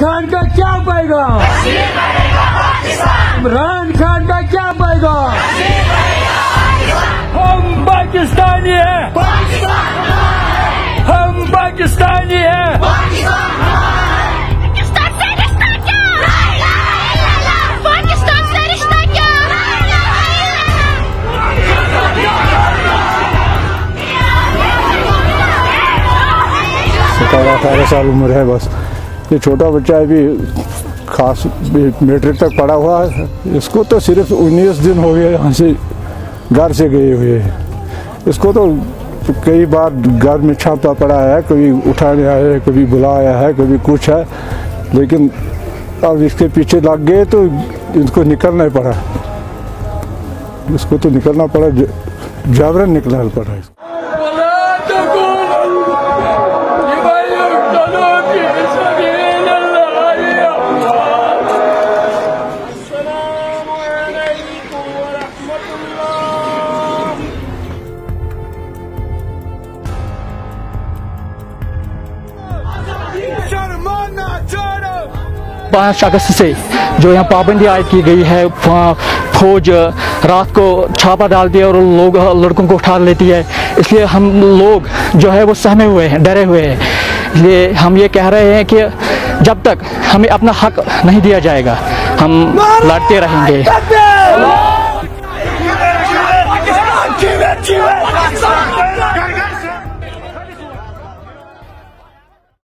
खान का क्या पैगाम? इमरान खान का क्या पैगाम? हम पाकिस्तानी हैं। हम पाकिस्तानी हैं। सतारह अठारह साल उम्र है बस। ये छोटा बच्चा अभी खास मेट्रिक तक पढ़ा हुआ है। इसको तो सिर्फ़ उन्नीस दिन हो गए, यहाँ से घर से गए हुए। इसको तो कई बार घर में छापा पड़ा है, कभी उठाने आया है, कभी बुलाया है, कभी कुछ है। लेकिन अब इसके पीछे लग गए तो इसको निकलना ही पड़ा। इसको तो निकलना पड़ा जाबरन निकलना पड़ा। इसको पाँच अगस्त से जो यहाँ पाबंदी आयद की गई है फौज रात को छापा डालती है और लोग, लड़कों को उठा लेती है। इसलिए हम लोग जो है वो सहमे हुए हैं, डरे हुए हैं। इसलिए हम ये कह रहे हैं कि जब तक हमें अपना हक नहीं दिया जाएगा, हम लड़ते रहेंगे।